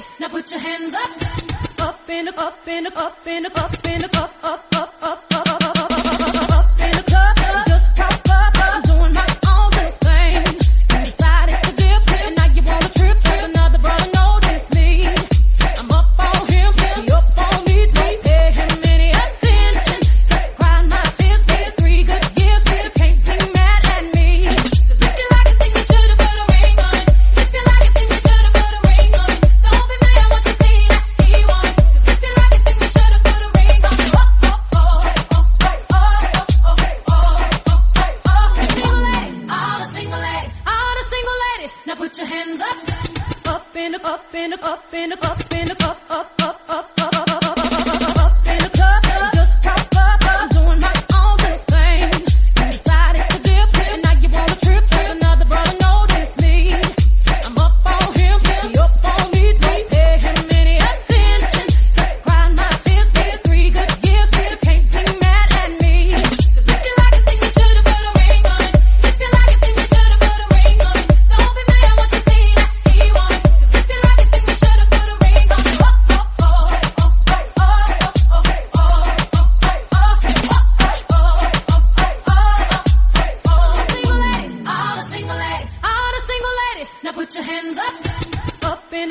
place. Now put your hands up. Up and up, up and up, up and up, up and up, up, up, up, up. up in a up in a up in a up up up up up.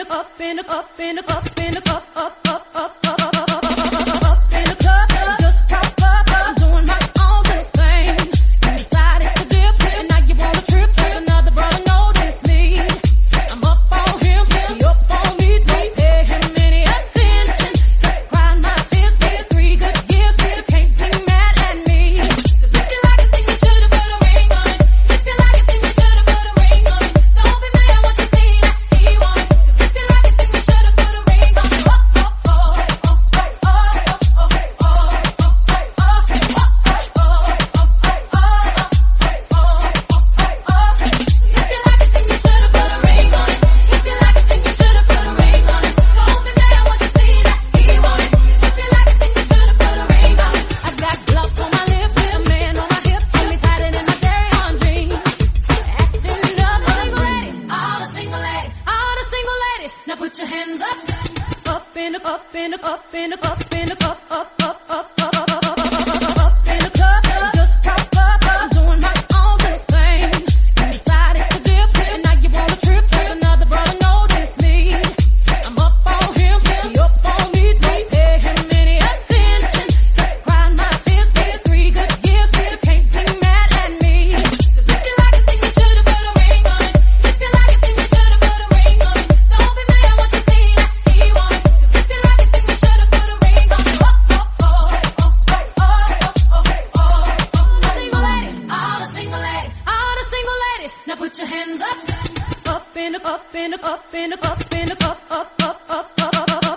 up in the up in the up in the up up up up up up up up up up up up. up in a up in a up in a up up up up in a cup, in a cup, in a up up up up up up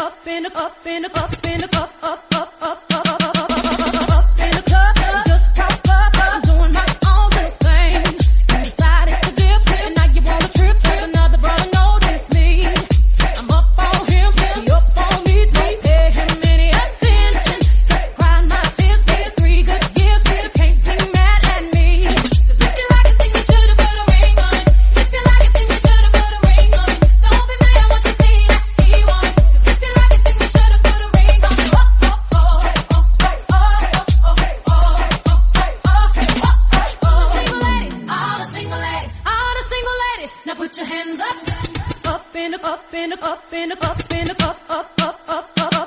up in a up in a up in a up up up up Now put your hands up, up in the, up in the, up in the, up in the, up, up, up, up. up.